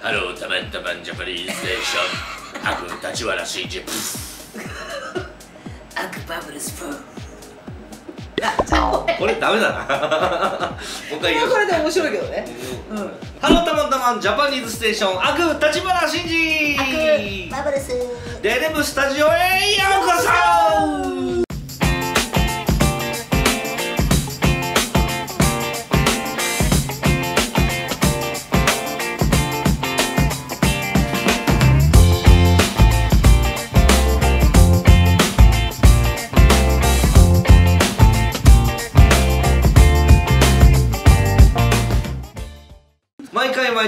ハローたまんたまんジャパニーズステーション悪立原真二アクバブルスプー。ンこれダメだな。もう一回言う。これで面白いけどね。うん。ハローたまんたまんジャパニーズステーション悪立原真二。バブルスデレブスタジオへようこそ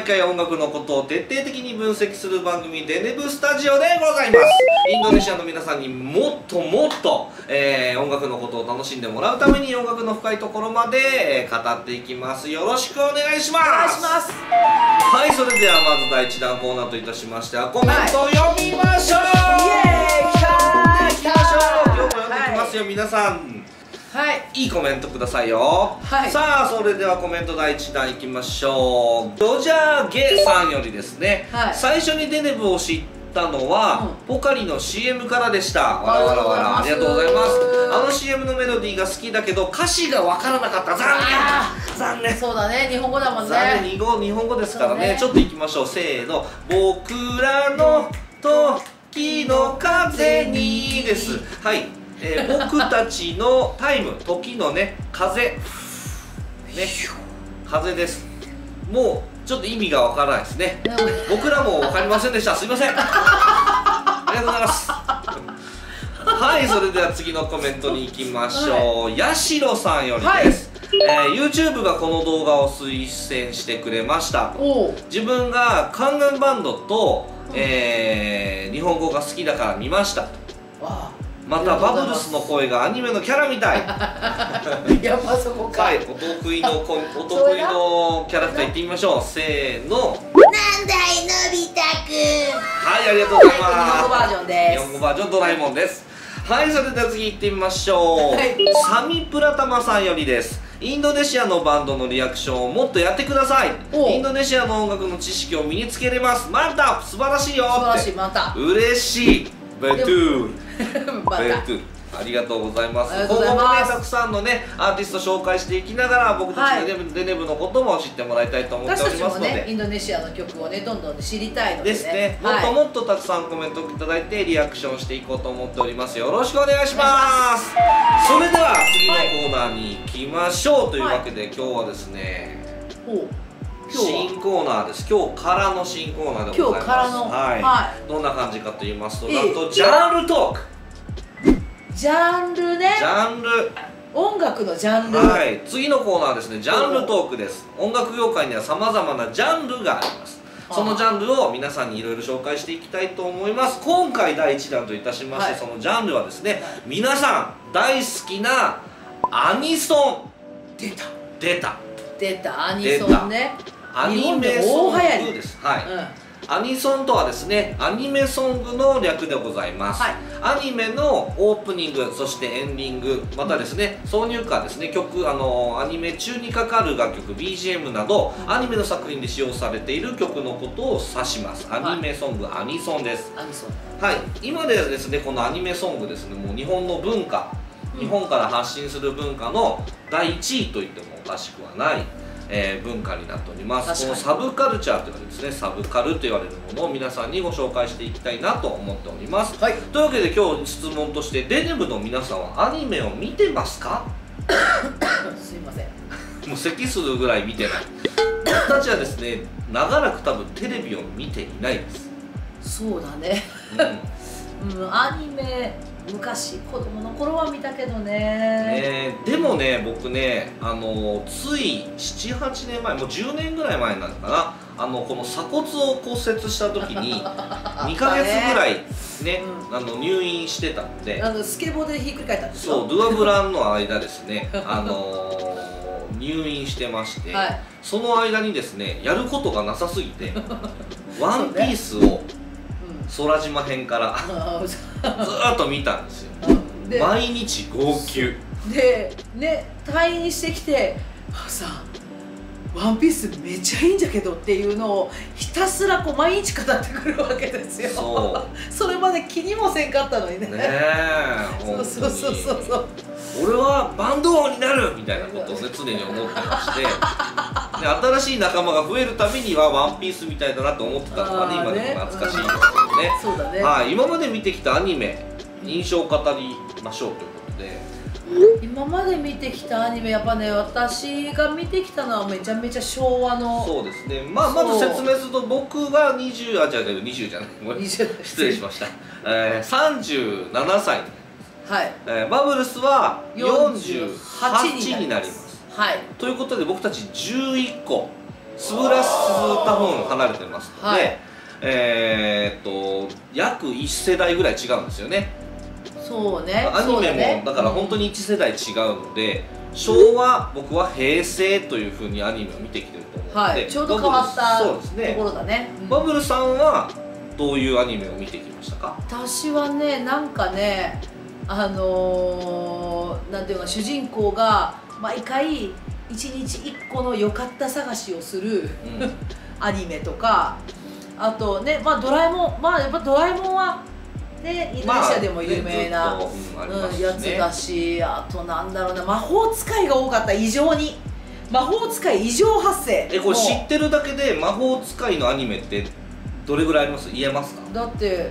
毎回音楽のことを徹底的に分析する番組デネブスタジオでございます。インドネシアの皆さんにもっともっと、えー音楽のことを楽しんでもらうために音楽の深いところまで、えー語っていきます。よろしくお願いします。お願いします。はいそれではまず第1弾コーナーといたしましてはコメントを読みましょう、イエーイ。来たましょう今日も読んでいきますよ、皆さんはい。いいコメントくださいよ、はい。さあそれではコメント第1弾いきましょう。ロジャー・ゲさんよりですね、はい。最初にデネブを知ったのは、うん。ポカリの CM からでした。わらわらわらあありがとうございまます。すあの CM のメロディーが好きだけど歌詞がわからなかった。残あ念。残念。そうだね。日本語だもん残念。ね日本日本語ですからね。ねちょっといきましょう。せーの「僕らの時の風に」です。はい、えー僕たちのタイム時のね風。ね。風です。もうちょっと意味がわからないですね。僕らも分かりませんでした。すいません。ありがとうございます。はいそれでは次のコメントに行きましょう、やしろさんよりです、えー YouTube がこの動画を推薦してくれました。自分がカンガンバンドと、えー日本語が好きだから見ました。わまたバブルスの声がアニメのキャラみたい。あ やっぱそこか。はいお得意のこお得意のキャラクター言ってみましょう。せーの。なんだいのび太くん。はいありがとうございます、日本語バージョンです。日本語バージョンドラえもんです。はいそれでは次行ってみましょう、はい。サミプラタマさんよりです。インドネシアのバンドのリアクションをもっとやってください。おインドネシアの音楽の知識を身につけれます。また素晴らしいよ素晴らしいまた。嬉しい。ベトゥーまたベトゥー ありがとうございます。ありがとうございます。今後もねたくさんのねアーティスト紹介していきながら僕たちはい。デネブ,、デネブのことも知ってもらいたいと思っておりますので。ねインドネシアの曲をねどんどん知りたいのでね。ですね、はい。もっともっとたくさんコメントいただいてリアクションしていこうと思っております。よろしくお願いします。それでは次のコーナーに行きましょう、というわけで今日はですね新コーナーです。今日からの新コーナーでございます。今日からの。はい、はどんな感じかと言いますといいなんとジャンルトーク。ジャンルね。ジャンル。音楽のジャンル。はい。次のコーナーはですね。ジャンルトークです。音楽業界にはさまざまなジャンルがあります。そのジャンルを皆さんにいろいろ紹介していきたいと思います。今回第1弾といたしまして、はい。そのジャンルはですね皆さん大好きなアニソン。出た。出た。出たアニソンねアニメソングです。はい、うん。アニソンとはですねアニメソングの略でございます、はい。アニメのオープニングそしてエンディングまたですね挿入歌ですね曲あのアニメ中にかかる楽曲 BGM などアニメの作品で使用されている曲のことを指します。アニメソング、アニソンです。アニソン。はい。今ではですねこのアニメソングですねもう日本の文化、うん日本から発信する文化の第1位と言ってもおかしくはない、えー文化になっております。このサブカルチャーと言われるですねサブカルと言われるものを皆さんにご紹介していきたいなと思っております。はい。というわけで今日質問としてデネブの皆さんはアニメを見てますか？すいません。もう咳するぐらい見てない。僕たちはですね長らく多分テレビを見ていないです、そうだね。うん。うんアニメ昔子供の頃は見たけどね。ねでもね僕ねあのつい78年前もう10年ぐらい前なのかな。あのこの鎖骨を骨折した時に 2ヶ月ぐらいねうあの入院してたんで。あのスケボーでひっくり返ったんですそうドゥアブランの間ですね。あの入院してまして、はい。その間にですねやることがなさすぎて「ワンピースをうん空島編からあずーっと見たんですよ。毎日号泣。でね退院してきて「あさワンピースめっちゃいいんじゃけどっていうのをひたすらこう毎日語ってくるわけですよ。そ それまで気にもせんかったのにね。うねえ そうそうそうそう。そう俺はバンド王になるみたいなことをね常に思ってましてで新しい仲間が増えるためにはワンピースみたいだなと思ってたのがね今でも懐かしいですけどね、ね。はい、今まで見てきたアニメ印象を語りましょうということで。今まで見てきたアニメやっぱね私が見てきたのはめちゃめちゃ昭和のそうですね。まあまず説明すると僕が20あ違う違う20じゃない。ごめん。20失礼しました、えー、37歳、はい。えーバブルスは48 48になります。はい。ということで僕たち11個スプラス多分離れてますので、はい。えーっと約1世代ぐらい違うんですよね。そうね。アニメねもだから本当に1世代違うので昭和僕は平成というふうにアニメを見てきてると思うので、はい。ちょうど変わったそうですね。ところだね、うん。バブルさんはどういうアニメを見てきましたか？私はねなんかねあのーなんていうか主人公が毎回一日一個の良かった探しをするうん。アニメとかあとねまあドラえもんまあやっぱドラえもんはねインドネシアでも有名な、まあねうんやつだしあとなんだろうな魔法使いが多かった異常に魔法使い異常発生えこれ知もってるだけで魔法使いのアニメってどれぐらいあります？言えますか？うだって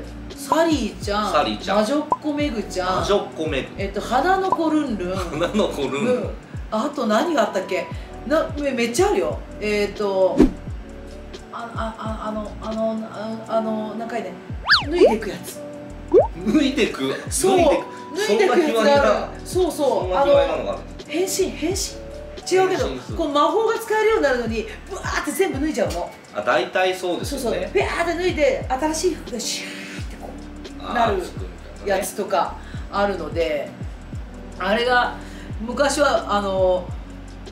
サリーちゃんサリーちゃん。魔女っ子メグちゃん魔女っ子めぐえっと花の子ルンルン。花の子ルン。ルンうん。あと何があったっけ？なめめっちゃあるよ。えっ、とああああのあのああのなんかいね。脱いでいくやつ。脱いでく？そう。脱いでく？やつがある。そうそそうあの変身変身。違うけどこう魔法が使えるようになるのにブワーって全部脱いじゃうの。あ大体そうですそうそう。よねビャーって脱いで新しい服がシューなるやつとかあるのであれが昔はあの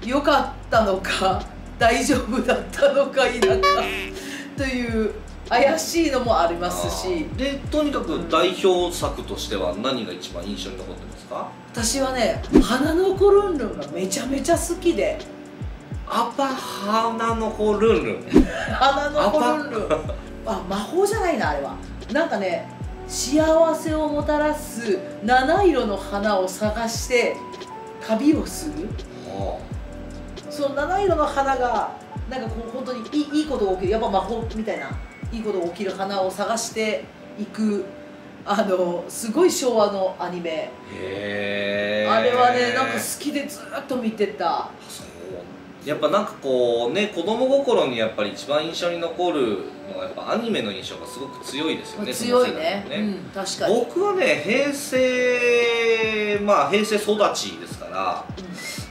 良かったのか 大丈夫だったのか否か という怪しいのもありますし。でとにかく代表作としては何が一番印象に残ってますか？私はね花の子ルンルンがめちゃめちゃ好きで。アパ花の子ルンルン。花の子ルンルン。あ魔法じゃないなあれは。なんかね幸せをもたらす七色の花を探して旅をする。はその七色の花がなんかこう本当にいいいいことが起きる。やっぱ魔法みたいないいことが起きる花を探していくあのすごい昭和のアニメ。あれはねなんか好きでずっと見てた。そうやっぱなんかこうね子供心にやっぱり一番印象に残るのはやっぱアニメの印象がすごく強いですよね強いね。のうん確かに、僕はね平成まあ平成育ちですから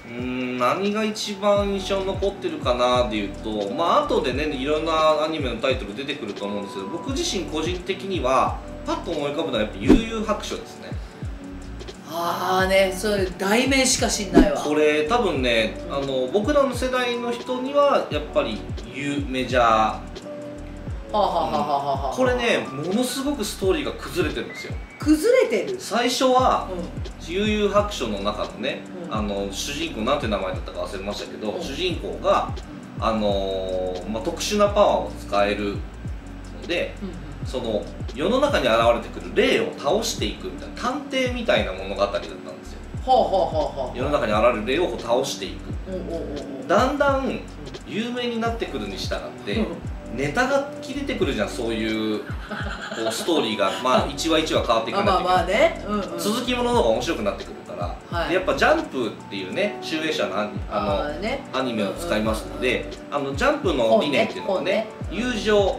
うーん何が一番印象に残ってるかなでいうとまあ後でねいろんなアニメのタイトル出てくると思うんですけど僕自身個人的にはパッと思い浮かぶのはやっぱ悠々白書ですねああねそれ題名しか知んないわ。これ多分ねあの僕らの世代の人にはやっぱり有メジャー。はあ、はあはあはあはあ、これねものすごくストーリーが崩れてるんですよ。崩れてる？最初はう悠々白書の中のね、うん。あの主人公なんて名前だったか忘れましたけど、うん。主人公が、あのーまあ、特殊なパワーを使えるのでんうんその世の中に現れてくる霊を倒していくみたいな探偵みたいな物語だったんですよ。はあはあはあは世の中に現れる霊を倒していく。あうんうんう。んうんだんだん有名になってくるに従って、ネタが切れてくるじゃんそういうこうストーリーが。まあ 1話1話変わっていかないといけない。あまあまあね、うんうん、続きものの方が面白くなってくるから、はい。でやっぱジャンプっていうね集英社のアニああーね。のアニメを使いますので、あのジャンプの理念っていうのはね。友情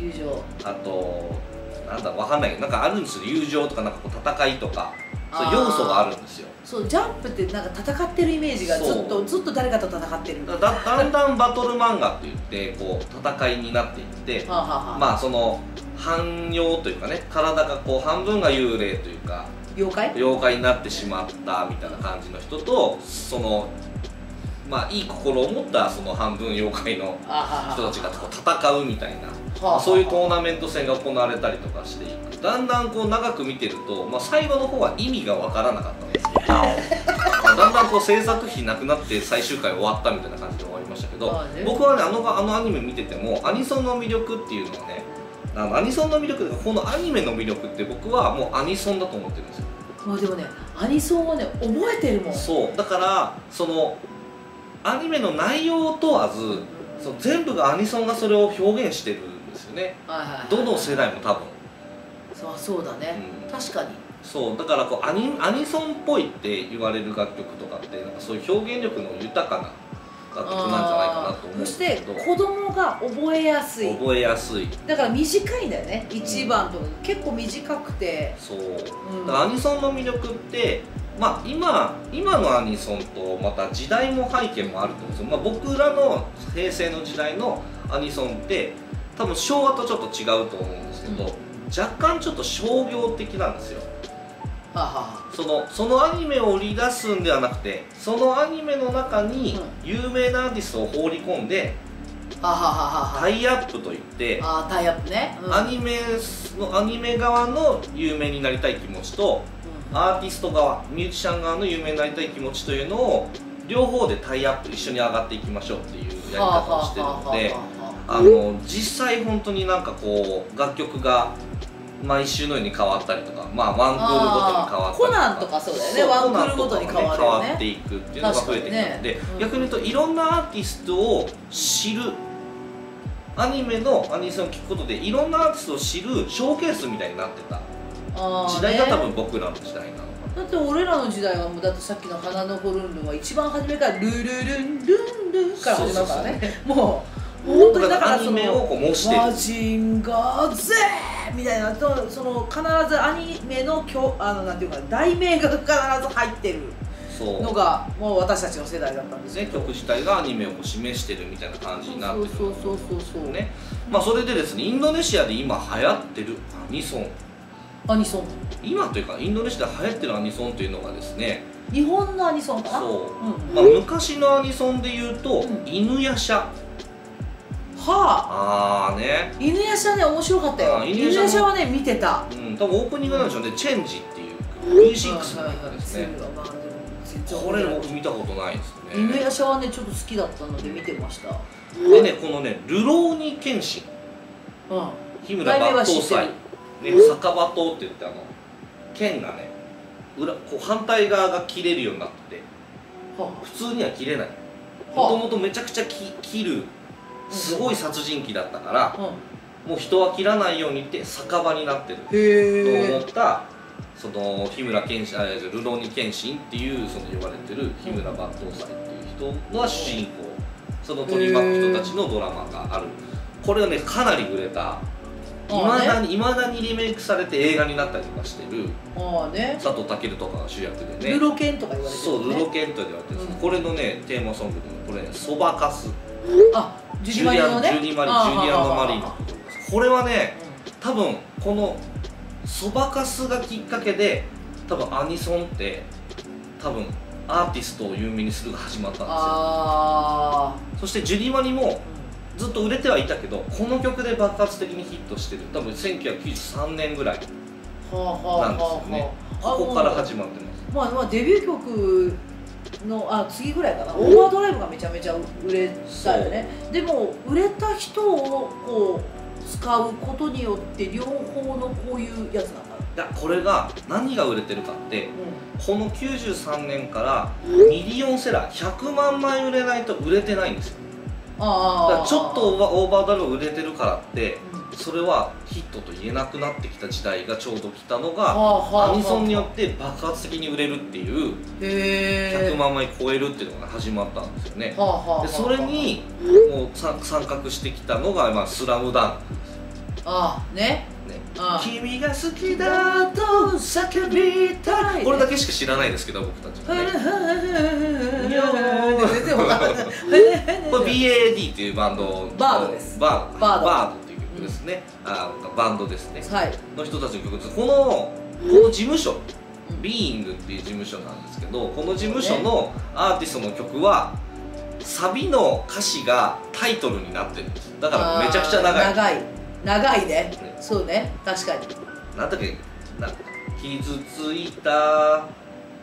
友情。あとなんだわかんないけどなんかあるんですよ友情とかなんかこう戦いとか。そう要素があるんですよ。そうジャンプってなんか戦ってるイメージがずっそとずっと誰かと戦ってる。だだだんだんバトル漫画って言ってこう戦いになっていってまあその汎用というかね体がこう半分が幽霊というか妖怪？妖怪になってしまったみたいな感じの人とそのまあいい心を持ったその半分妖怪のあ人たちがこう戦うみたいな、はあそういうトーナメント戦が行われたりとかしていく。だんだんこう長く見てると、まあ、最後の方は意味がわからなかったんですよ。だんだんこう制作費なくなって最終回終わったみたいな感じで終わりましたけど僕はねあのあのアニメ見ててもアニソンの魅力っていうのはねあのアニソンの魅力でこのアニメの魅力って僕はもうアニソンだと思ってるんですよ。もうでもねアニソンはね覚えてるもん。そう。だからそのアニメの内容を問わずそう全部がアニソンがそれを表現してるんですよね。はいはいはい。どの世代も多分。そうそうだね、うん。確かに。そうだからこうアニアニソンっぽいって言われる楽曲とかってなんかそういう表現力の豊かな楽曲なんじゃないかなと思うんそしてですけど子供が覚えやすい。覚えやすい。だから短いんだよね1番とか。結構短くて、そう。うん。だからアニソンの魅力ってまあ今今のアニソンとまた時代も背景もあると思うんですよ、まあ、僕らの平成の時代のアニソンって多分昭和とちょっと違うと思うんですけど、うん。若干ちょっと商業的なんですよ。そのそのアニメを売り出すんではなくてそのアニメの中にう有名なアーティストを放り込んで、タイアップといって、あータイアップね、うん。アニメのアニメ側の有名になりたい気持ちとうんアーティスト側ミュージシャン側の有名になりたい気持ちというのを両方でタイアップ一緒に上がっていきましょうっていうやり方をしてるのであの実際本当になんかこう楽曲が毎週のように変わったりとかまあワンクールごとに変わったりコナンとかそうだよね。ワンクールごとに変わね変わっていくっていうのが増えてきたので、ね。うん。逆に言うといろんなアーティストを知るアニメのアニソンを聞くことでいろんなアーティストを知るショーケースみたいになってた時代が多ね分僕らの時代なのかだって俺らの時代はもうだってさっきの「花のホルンルン」は一番初めから「ルルルンルンルン」から始まるからね。もう本当にだからそのマジンガーゼーみたいなとその必ずアニメのきょあのなんていうか題名が必ず入ってるのがもう私たちの世代だったんですね、曲自体がアニメを示してるみたいな感じになってるそうそうそうそうそう。ね。まあそれでですねインドネシアで今流行ってるアニソンアニソン。今というかインドネシアで流行ってるアニソンというのがですね日本のアニソンかな？そう、うんまあ、昔のアニソンで言うと、うん。犬夜叉。はあ。ああね。犬夜叉ね面白かったよ。あ犬犬夜叉も。夜叉はね見てた。うん多分オープニングなんでしょうね「チェンジ」っていう V6 の曲ですね。これ僕見たことないですね。犬夜叉はねちょっと好きだったので見てました。でねこのね「流浪に剣心」うん。日村抜刀斎ね酒場刀って言ってあの剣がね裏こう反対側が切れるようになってては普通には切れない。はあ。もともとめちゃくちゃき切るすごい殺人鬼だったからもう人は切らないようにって酒場になってる。と思ったその日村剣心あ流浪に剣心っていうその呼ばれてる日村抜刀斎っていう人が主人公。その取り巻く人たちのドラマがある。これはねかなり売れたいまだに未だにリメイクされて映画になったりとかしてる。ああね。佐藤健とかが主役でね。ルロケンとか言われてるそうルねロケンと言われてる。うん。これのねテーマソングでこれねそばかす。あジジュディマリのね。ジュリアンド・マリーのあ曲ですこれはね多分このそばかすがきっかけで多分アニソンって多分アーティストを有名にするが始まったんですよ。あそしてジュディマリもずっと売れてはいたけどこの曲で爆発的にヒットしてる。多分1993年ぐらいなんですよね。はあここから始まってます。まあまあデビュー曲のあ次ぐらいかな。オーバードライブがめちゃめちゃ売れたよね。でも売れた人をこう使うことによって両方のこういうやつなんだ。いやこれが何が売れてるかってうこの93年からミリオンセラー100万枚売れないと売れてないんですよだからちょっとオーバーオーバードライブ売れてるからってうん。それはヒットと言えなくなってきた時代がちょうど来たのはがアニソンによって爆発的に売れるっていうへえ100万枚超えるっていうのが始まったんですよね。でそれにもう参参画してきたのが「まあ、スラムダンクああね。ね。ああ。君が好きだと叫びたい。これだけしか知らないですけど僕たちもね。全然わかんないこれ BAD っていうバンドバードですバードバードバードっていう曲ですね、あバンドですねはいの人たちの曲ですこのこの事務所ビーイングっていう事務所なんですけどこの事務所のアーティストの曲はサビの歌詞がタイトルになってるんですだからめちゃくちゃ長い長い長いね。ねそうね。確かに。なんだっけ？な傷ついた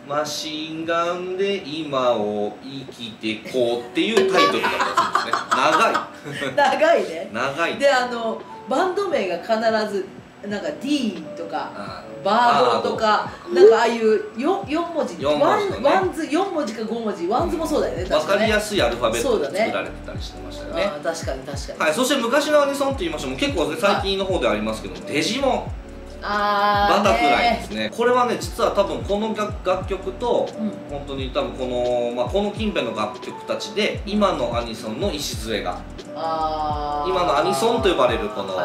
マシンガンで今を生きてこうっていうタイトルだったんですね。長い。長いね。長い。であのバンド名が必ずなんか D とかあバードとかなんかああいう 4, 4文字四文字のね。ワンワンズ4文字か5文字ワンズもそうだよね分確かね。かりやすいアルファベットそうだねで作られてたりしてましたよね。確かに確かに、はい、そして昔のアニソンって言いましても結構ね最近の方でありますけどデジモン。バタフライねですね。これはね実は多分この楽楽曲とうん。本当に多分この、まあ、この近辺の楽曲たちで今のアニソンの礎が。今のアニソンと呼ばれるこの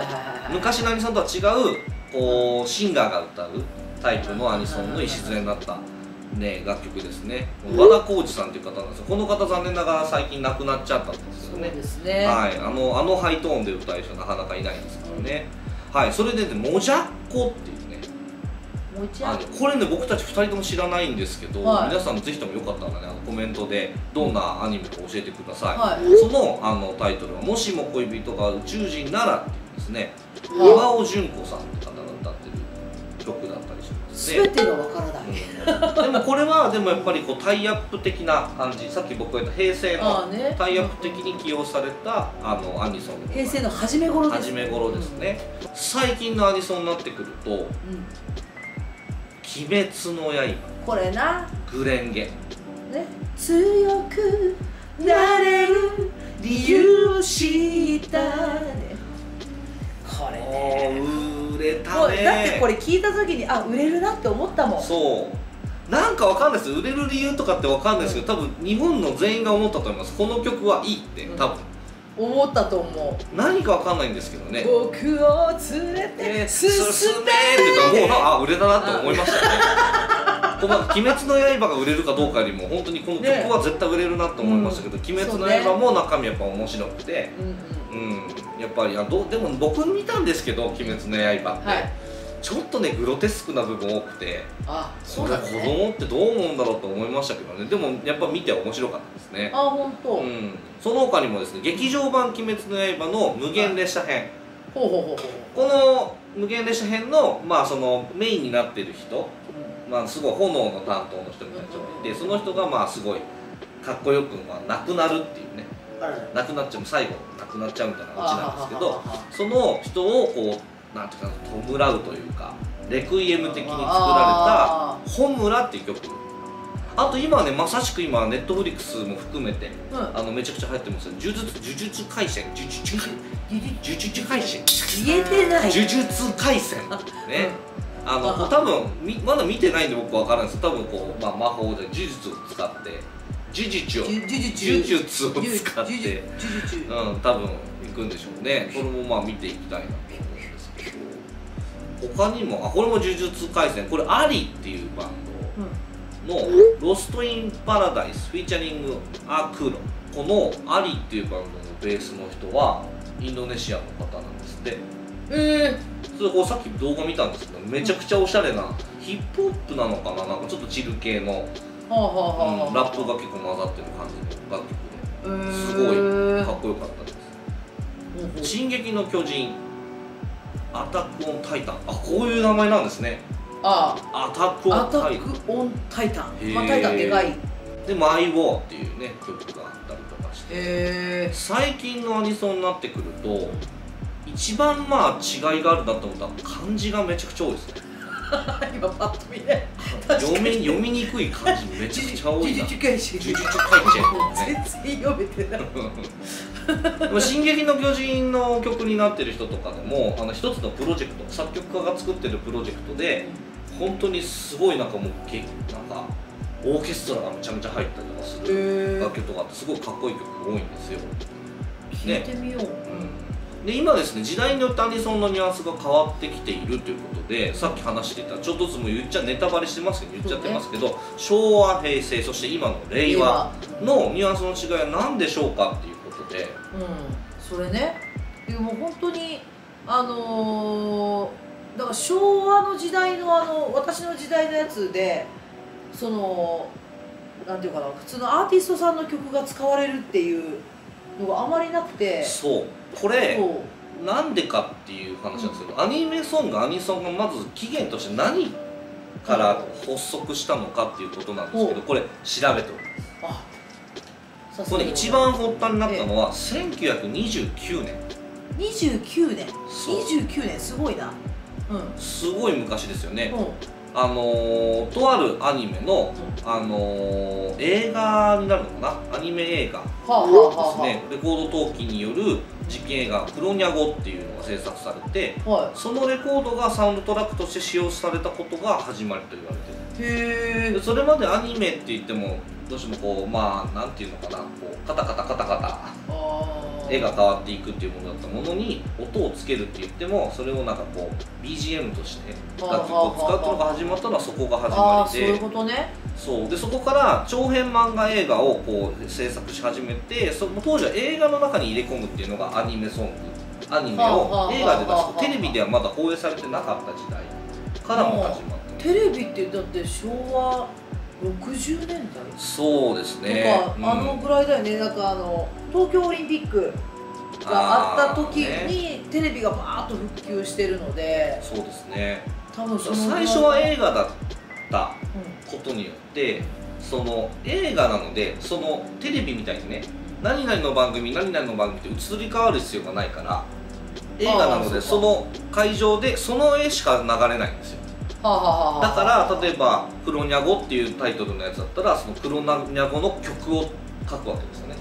昔のアニソンとは違うこうシンガーが歌うタイプのアニソンの礎になった、ね、楽曲ですね。和田浩二さんという方なんですよ。この方残念ながら最近亡くなっちゃったんですそうよねですね、はい、あのあのハイトーンで歌う人なかなかいないんですからね、はい、それでね「もじゃっこ」っていうね。あのこれね僕たち2人とも知らないんですけど、はい。皆さんぜひともよかったらねあのコメントでどんなアニメか教えてください、はい。そのあのタイトルは「もしも恋人が宇宙人なら」っていうですね。はい。岩尾純子さんって全てがわからない、でもこれはでもやっぱりこうタイアップ的な感じ。さっき僕が言った平成のタイアップ的に起用されたあのアニソン。平成の初め頃です。初め頃ですね。最近のアニソンになってくると「うん、鬼滅の刃。これな」グレンゲ。ね。強くなれる理由を知ったねこれね売れもたね。うだってこれ聞いた時にあ売れるなって思ったもん。そう。なんかわかんないです。売れる理由とかってわかんないですけど多分日本の全員が思ったと思います。この曲はいいって多分。思ったと思う。何かわかんないんですけどね。僕を連れて進進めめって言ったらもうなあ売れたなって思いましたよね。この「鬼滅の刃」が売れるかどうかよりも本当にこの曲は絶対売れるなと思いましたけど「鬼滅の刃」も中身やっぱ面白くて。うんうんうん。やっぱりあどうでも僕見たんですけど「鬼滅の刃」って、はい。ちょっとねグロテスクな部分多くて。あそうだね。子供ってどう思うんだろうと思いましたけどね。でもやっぱ見て面白かったですね。あ本当、うん。その他にもですね劇場版「鬼滅の刃」の無限列車編。ほうほうほうほう。この無限列車編のまあそのメインになってる人。まあすごい炎の担当の人みたいな人がいてその人がまあすごいかっこよくまあ亡くなるっていうね亡くなっちゃう最後亡くなっちゃうみたいなオチなんですけどその人をこうなんていうかな弔うというかレクイエム的に作られあた「ホムラ」っていう曲。あと今はねまさしく今ネットフリックスも含めてうん。あのめちゃくちゃ流行ってますよ。呪術呪術廻戦。呪術呪術廻戦。言えてない。呪術廻戦。ね。あのあ多分みまだ見てないんで僕わからないです。多分こう、まあ、魔法で呪術を使って呪術を呪術を使って。呪術う。ん多分行くんでしょうね。これもまあ見ていきたいなと思うんですけど。他にもあこれも呪術廻戦。これアリっていうバンドの「ロスト・イン・パラダイス」フィーチャリングアクロ。このアリっていうバンドのベースの人はインドネシアの方なんですって。えそれこうさっき動画見たんですけどめちゃくちゃおしゃれなヒップホップなのかな？なんかちょっとチル系の、ラップが結構混ざってる感じの楽曲えですごいかっこよかったです「ほうほう。進撃の巨人」「アタック・オン・タイタン」あこういう名前なんですね。あアタック・オン・アタッタイタンクオンタイタン。まあタイタンでかい。へで「マイ・ウォー」っていうね曲があったりとかして。え最近のアニソンになってくると一番まあ違いがあるなと思ったら漢字がめちゃくちゃ多いですね 今パッと見ね読に。み読みにくい漢字めちゃくちゃ多いな。呪術廻戦全然読めてない。でも「進撃の巨人」の曲になってる人とかでもあの一つのプロジェクト作曲家が作ってるプロジェクトで本当にすごいなんかもうげなんかオーケストラがめちゃめちゃ入ったりとかする楽曲とかあってすごいかっこいい曲が多いんですよ、聞いてみよう。うん、で今ですね時代によってアニソンのニュアンスが変わってきているということでさっき話していたちょっとずつもう言っちゃネタバレしてますけど言っちゃってますけど、昭和平成そして今の令和のニュアンスの違いは何でしょうかっていうことで。うん。それね。でも本当にあのーだから昭和の時代のあの私の時代のやつでそのなんていうかな普通のアーティストさんの曲が使われるっていうのがあまりなくて。そうこれなんでかっていう話なんですけど、アニメソングアニソンがまず起源として何から発足したのかっていうことなんですけどこれ調べておりあますこれ一番発端になったのは1929年。29年。そう。29年すごいな。うん。すごい昔ですよね。うんあのーとあるアニメの、あのー映画になるのかな？アニメ映画ですね。レコード陶器による実験映画「クロニャゴ」っていうのが制作されてはそのレコードがサウンドトラックとして使用されたことが始まりと言われてる。いへえ。でそれまでアニメって言ってもどうしてもこうまあなんていうのかなこうカタカタカタカタ絵が変わっていくっていうものだったものに音をつけるって言ってもそれをなんかこう BGM として楽曲を使うっていうのが始まったのはそこが始まりでそういうことね。そう。でそこから長編漫画映画をこう制作し始めてその当時は映画の中に入れ込むっていうのがアニメソングアニメを映画で出はあすテレビではまだ放映されてなかった時代からも始まったテレビってだって昭和60年代そうですとねあのぐらいだよね。なんかあの東京オリンピックがあった時にテレビがバーッと復旧してるのでそうですね。多分その最初は映画だったうことによってその映画なのでそのテレビみたいにね何々の番組何々の番組って移り変わる必要がないから映画なのでその会場でその絵しか流れないんですよ。んだから例えば「クロニャゴ」っていうタイトルのやつだったらそのクロニャゴの曲を書くわけですよね。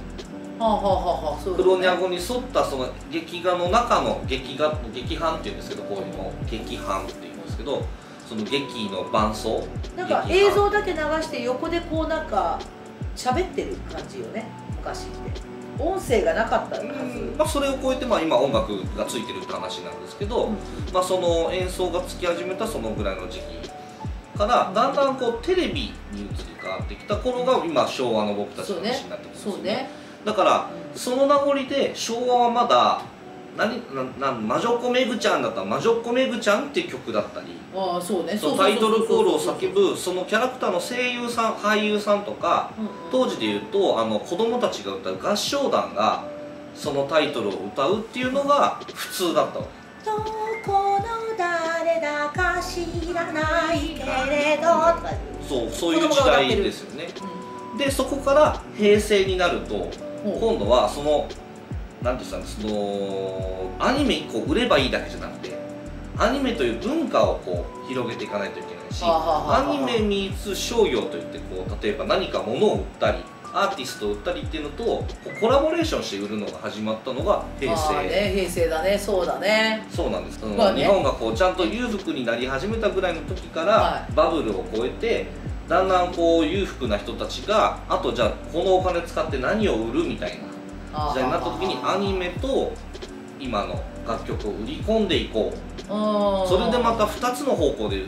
クロニャゴに沿ったその劇画の中の劇画劇版っていうんですけどこういうのを劇版っていうんですけどその劇の伴奏？なんか映像だけ流して横でこうなんか喋ってる感じよね昔って音声がなかったはず、うん。まあ、それを超えてまあ今音楽がついてるって話なんですけど、うん。まあ、その演奏がつき始めたそのぐらいの時期からだんだんこうテレビに移り変わってきた頃が今昭和の僕たちの話になってくるんですよそうね。だからその名残で昭和はまだ何なな魔女っ子めぐちゃんだった。ら魔女っ子めぐちゃんっていう曲だったり。ああそうね。そのタイトルコールを叫ぶそのキャラクターの声優さん俳優さんとかうんうん。当時で言うとあの子供たちが歌う合唱団がそのタイトルを歌うっていうのが普通だったわけ。どこの誰だか知らないけれどそうそういう時代ですよね。でそこから平成になるとうん。今度はその何て言うんです。かねそのアニメ1個売ればいいだけじゃなくてアニメという文化をこう広げていかないといけないしアニメミーツ商業といってこう例えば何か物を売ったりアーティストを売ったりっていうのとコラボレーションして売るのが始まったのが平成、ね平成だね。そうだね。そうなんです、ね。日本がこうちゃんと裕福になり始めたぐらいの時から、はバブルを超えてだんだんこう裕福な人たちがあとじゃあこのお金使って何を売るみたいな時代になった時にアニメと今の楽曲を売り込んでいこう。それでまた2つの方向で、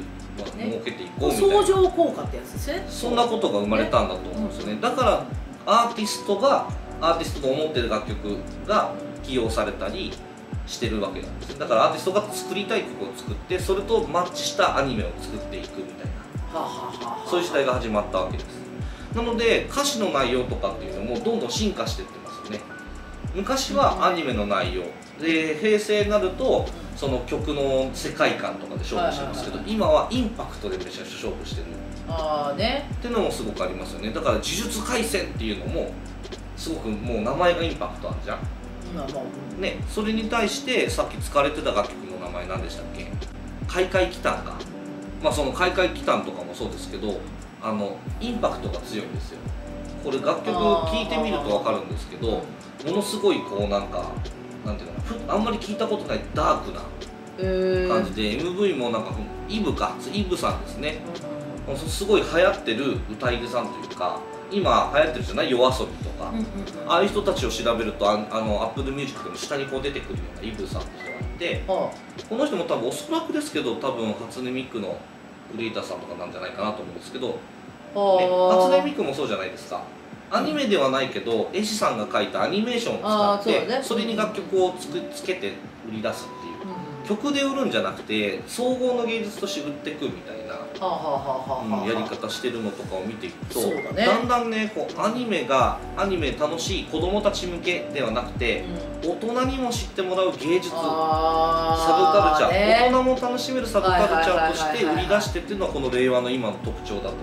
儲けていこうみたいな。相乗効果ってやつですね。そんなことが生まれたんだと思うんですよね。だからアーティストがアーティストの思ってる楽曲が起用されたりしてるわけなんですだからアーティストが作りたい曲を作ってそれとマッチしたアニメを作っていくみたいな。はあはあはあそういう時代が始まったわけです。なので歌詞の内容とかっていうのもどんどん進化していって昔はアニメの内容。で平成になるとその曲の世界観とかで勝負してますけどはい今はインパクトでめちゃくちゃ勝負してる。ああね。っていうのもすごくありますよね。だから呪術廻戦っていうのもすごくもう名前がインパクトあるじゃん。まあまあねそれに対してさっき使われてた楽曲の名前何でしたっけ？開会期間か。まあその開会期間とかもそうですけどあのインパクトが強いんですよこれ楽曲聴いてみると分かるんですけどものすごいこうなんかなんていうのかなふあんまり聞いたことないダークなえー。感じで、MV もなんか Eve か Eve さんですね。うすごい流行ってる歌い手さんというか今流行ってるじゃない YOASOBI とか、んうんうん。ああいう人たちを調べるとああのアップルミュージックでも下にこう出てくるような Eve さんって人がいてはこの人も多分おそらくですけど多分初音ミクのクリエイターさんとかなんじゃないかなと思うんですけど、初音ミクもそうじゃないですか。アニメではないけど絵師さんが描いたアニメーションを使ってそれに楽曲をつくつけて売り出すっていう。曲で売るんじゃなくて総合の芸術として売っていくみたいな、やり方してるのとかを見ていくとだんだんねこうアニメがアニメ楽しい子供たち向けではなくてうん。大人にも知ってもらう芸術サブあカルチャー、ね。大人も楽しめるサブカルチャーとして売り出してっていうのはこの令和の今の特徴だと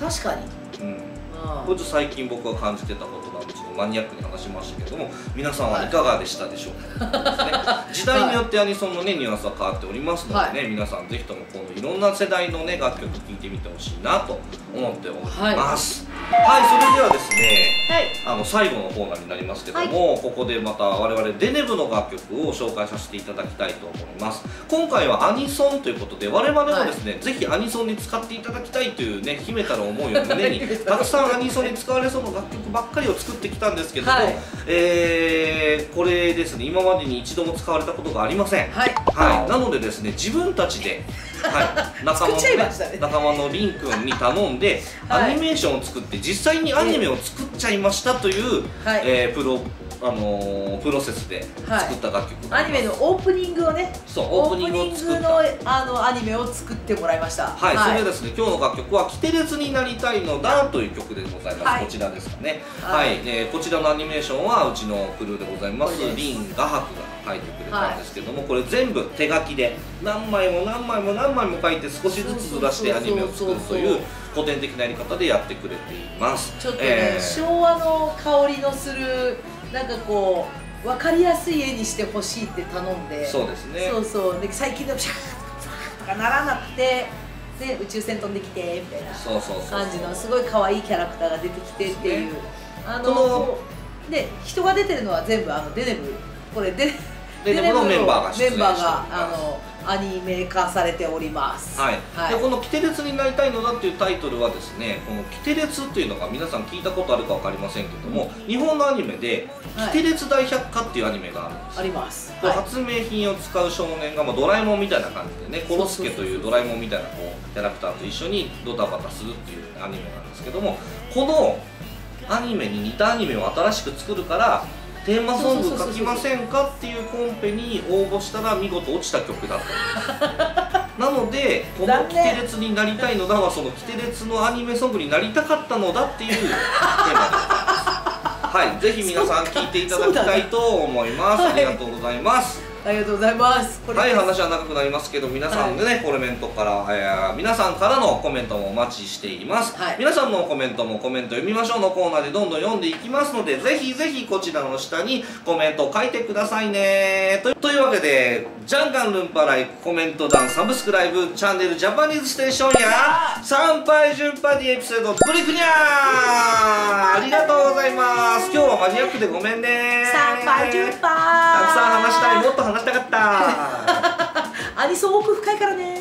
確かに。思う、うん、うんこ最近僕が感じてたことなんでちょっとマニアックに話しましたけども皆さんはい。かがでしたでしょうか、ですね、時代によってアニソンのねニュアンスは変わっておりますのでね、は皆さんぜひともこのいろんな世代のね楽曲聴いてみてほしいなと思っております。はい、それではですねはい。あの最後のコーナーになりますけども、ここでまた我々デネブの楽曲を紹介させていただきたいと思います。今回はアニソンということで我々もですね、ぜひアニソンに使っていただきたいというね秘めたる思いを胸に たくさんアニソンに使われそうな楽曲ばっかりを作ってきたんですけども、はい。えーこれですね今までに一度も使われたことがありません。はい。はい、なのでですね自分たちで、はい、仲間の、ね仲間のりんくんに頼んで、はい。アニメーションを作って実際にアニメを作っちゃいましたという、はい。えープロあのープロセスで作った楽曲。がアありますニメのオープニングをねそうオープニングのあのアニメを作ってもらいました。はい、それでですね今日の楽曲は「キテレツになりたいのだ」という曲でございます、はい。こちらですかね。は、はい。いえーこちらのアニメーションはうちのクルーでございます。これです。リン・画伯が書いてくれたんですけども、これ全部手書きで何枚も何枚も何枚も書いて少しずつずらしてアニメを作るという古典的なやり方でやってくれています。ちょっとね、えー昭和の香りのするなんかこう分かりやすい絵にしてほしいって頼んで。そうですね。そうそう。で最近のシャーッとかならなくてで宇宙船飛んできてみたいな感じのすごい可愛いキャラクターが出てきてっていう、あのこで人が出てるのは全部あのデネブ。これデデネブのメンバーが出演してメンバーがあのアニメ化されております。はい、はい。でこの「キテレツになりたいのだ」っていうタイトルはですねこの「キテレツ」っていうのが皆さん聞いたことあるか分かりませんけども日本のアニメで「はい。キテレツ大百科」っていうアニメがあるんですよ。あります。はい。発明品を使う少年が、まあ、ドラえもんみたいな感じでねコロスケというドラえもんみたいなこうキャラクターと一緒にドタバタするっていうアニメなんですけどもこのアニメに似たアニメを新しく作るからテーマソング書きませんかっていうコンペに応募したら見事落ちた曲だった。なので この「キテレツになりたいのだ」はその「キテレツのアニメソングになりたかったのだっていうテーマでございます。はいぜひ皆さん聞いていただきたいと思います、ね ありがとうございますありがとうございます。はい話は長くなりますけど皆さんでね、コメントから、えー皆さんからのコメントもお待ちしています、はい。皆さんのコメントもコメント読みましょうのコーナーでどんどん読んでいきますのでぜひぜひこちらの下にコメントを書いてくださいね。とというわけでジャンガンルンパライコメント欄サブスクライブチャンネルジャパニーズステーションや参拝順パディエピソードブリクニャー。ありがとうございます。今日はマニアックでごめんね参拝順たくさん話したいもっと話話したかった。アニソン奥深いからね。もう今から